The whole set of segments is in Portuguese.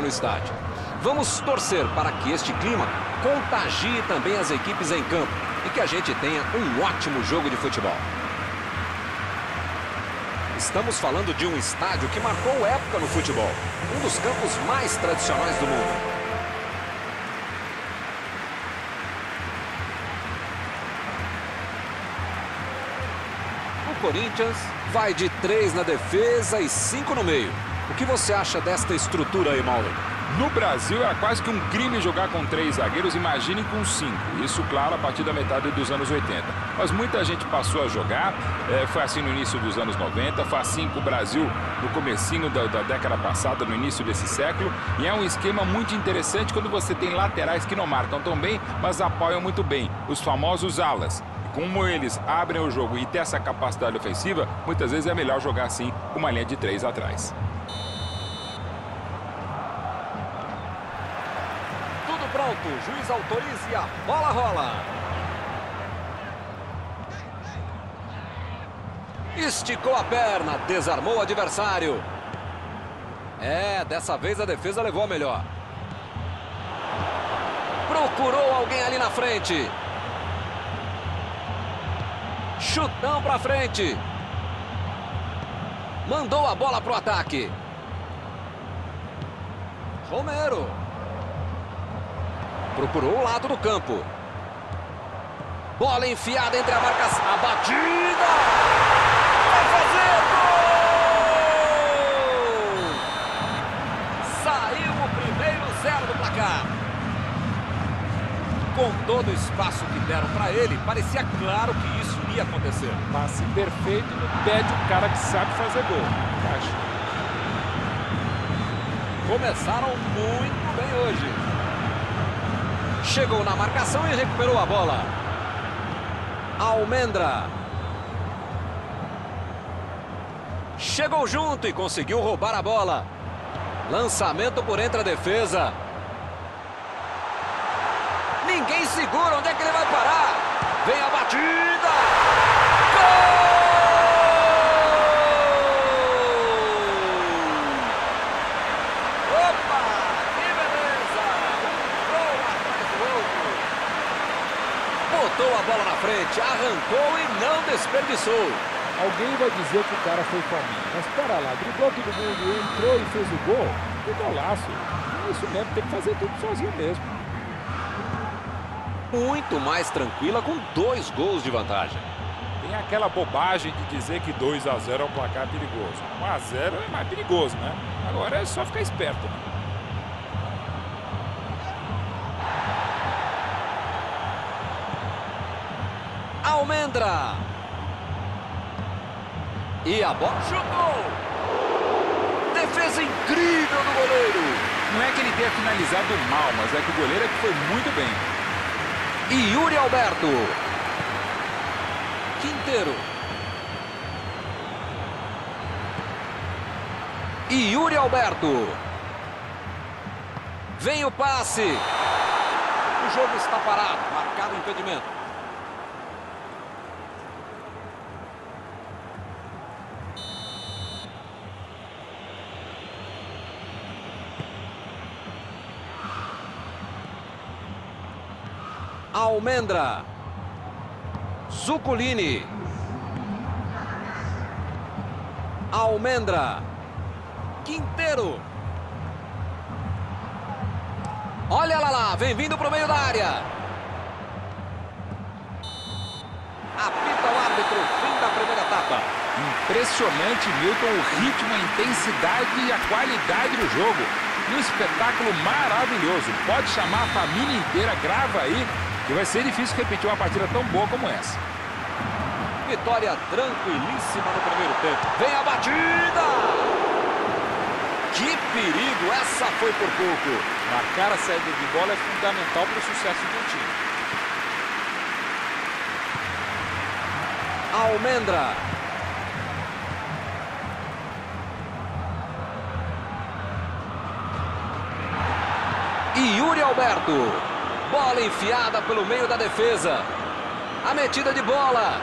aqui no estádio. Vamos torcer para que este clima contagie também as equipes em campo e que a gente tenha um ótimo jogo de futebol. Estamos falando de um estádio que marcou época no futebol, um dos campos mais tradicionais do mundo. O Corinthians vai de três na defesa e cinco no meio. O que você acha desta estrutura aí, Mauro? No Brasil é quase que um crime jogar com três zagueiros, imaginem com cinco. Isso, claro, a partir da metade dos anos 80. Mas muita gente passou a jogar, é, foi assim no início dos anos 90, foi assim com o Brasil no comecinho da, da década passada, no início desse século. E é um esquema muito interessante quando você tem laterais que não marcam tão bem, mas apoiam muito bem. Os famosos alas como eles abrem o jogo e têm essa capacidade ofensiva, muitas vezes é melhor jogar assim com uma linha de três atrás. Pronto. Juiz autoriza e a bola rola. Esticou a perna, desarmou o adversário. É, dessa vez a defesa levou a melhor. Procurou alguém ali na frente. Chutão pra frente. Mandou a bola pro ataque. Romero. Procurou o lado do campo. Bola enfiada entre a marcação. A batida! Vai fazer gol! Saiu o primeiro zero do placar. Com todo o espaço que deram para ele, parecia claro que isso ia acontecer. Passe perfeito no pé de um cara que sabe fazer gol. Acho. Começaram muito bem hoje. Chegou na marcação e recuperou a bola. Almendra. Chegou junto e conseguiu roubar a bola. Lançamento por entre a defesa. Ninguém segura. Onde é que ele vai parar? Vem a batida. Gol! Opa! Que beleza! Um gol atrás do outro. Botou a bola na frente, arrancou e não desperdiçou. Alguém vai dizer que o cara foi fominha. Mas para lá, driblou todo mundo, entrou e fez o gol. Que golaço. É isso mesmo, tem que fazer tudo sozinho mesmo. Muito mais tranquila com dois gols de vantagem. Tem aquela bobagem de dizer que 2 a 0 é um placar perigoso. 1 a 0 é mais perigoso, né? Agora é só ficar esperto. Né? Almendra. E a bola chutou. Defesa incrível do goleiro. Não é que ele tenha finalizado mal, mas é que o goleiro é que foi muito bem. E Yuri Alberto. Quinteiro. E Yuri Alberto. Vem o passe. O jogo está parado. Marcado o impedimento. Almendra. Zuculini. Almendra. Quinteiro. Olha lá lá, vem vindo para o meio da área. Apita o árbitro, fim da primeira etapa. Impressionante, Milton, o ritmo, a intensidade e a qualidade do jogo. Um espetáculo maravilhoso. Pode chamar a família inteira, grava aí, que vai ser difícil repetir uma partida tão boa como essa. Vitória tranquilíssima no primeiro tempo. Vem a batida! Que perigo! Essa foi por pouco. Marcar a saída de bola é fundamental para o sucesso um time. Almendra. E Yuri Alberto. Bola enfiada pelo meio da defesa. A metida de bola.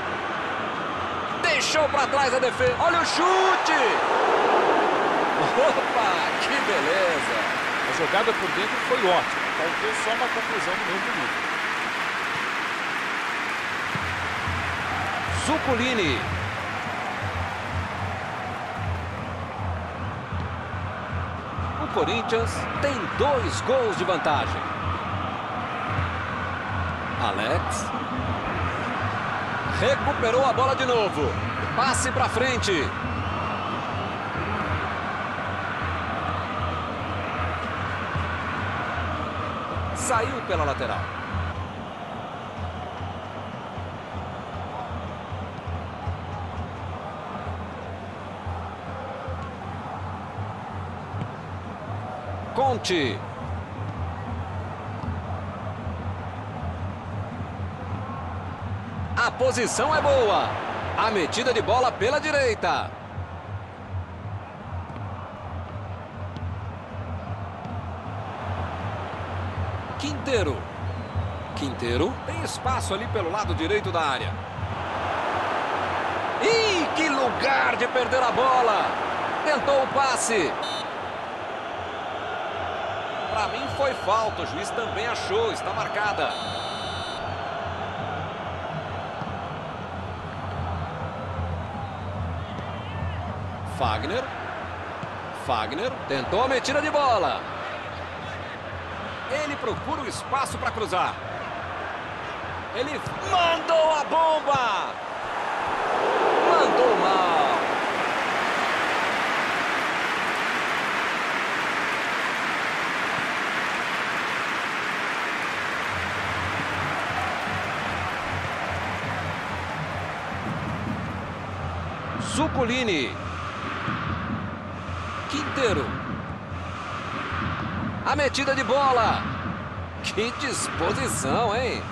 Deixou para trás a defesa. Olha o chute. Opa, que beleza. A jogada por dentro foi ótima. Faltou só uma conclusão no mesmo nível. Zuculini. O Corinthians tem dois gols de vantagem. Alex. Recuperou a bola de novo. Passe para frente. Saiu pela lateral. Conte. A posição é boa. A metida de bola pela direita. Quinteiro. Quinteiro tem espaço ali pelo lado direito da área. Ih, que lugar de perder a bola. Tentou o passe. Para mim foi falta, o juiz também achou, está marcada. Fagner. Fagner tentou a metida de bola. Ele procura o espaço para cruzar. Ele mandou a bomba. Mandou mal. Zuculini. Quinteiro. A metida de bola. Que disposição, hein?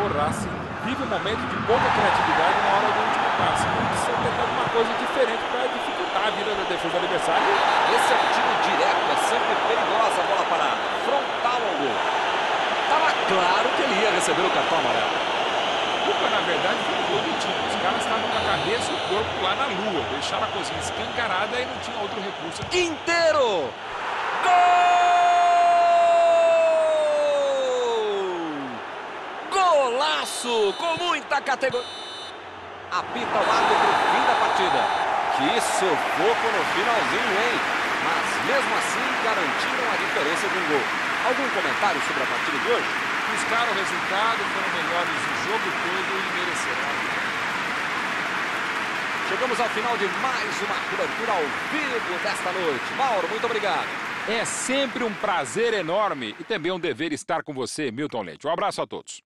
O Racing vive um momento de pouca criatividade na hora do último passe. Precisa tentar alguma coisa diferente para dificultar a vida da defesa do adversário. Esse é um tiro direto, é sempre perigosa a bola parada. Frontal ao gol. Estava claro que ele ia receber o cartão amarelo. Culpa, na verdade, foi do time. Os caras estavam com a cabeça e o corpo lá na lua. Deixaram a cozinha escancarada e não tinha outro recurso. Quinteiro! Gol! Golaço! Com muita categoria. Apita o árbitro, fim da partida. Que sufoco no finalzinho, hein? Mas mesmo assim garantiram a diferença de um gol. Algum comentário sobre a partida de hoje? Buscaram o resultado, foram melhores o jogo todo e mereceram. Chegamos ao final de mais uma cobertura ao vivo desta noite. Mauro, muito obrigado. É sempre um prazer enorme e também um dever estar com você, Milton Leite. Um abraço a todos.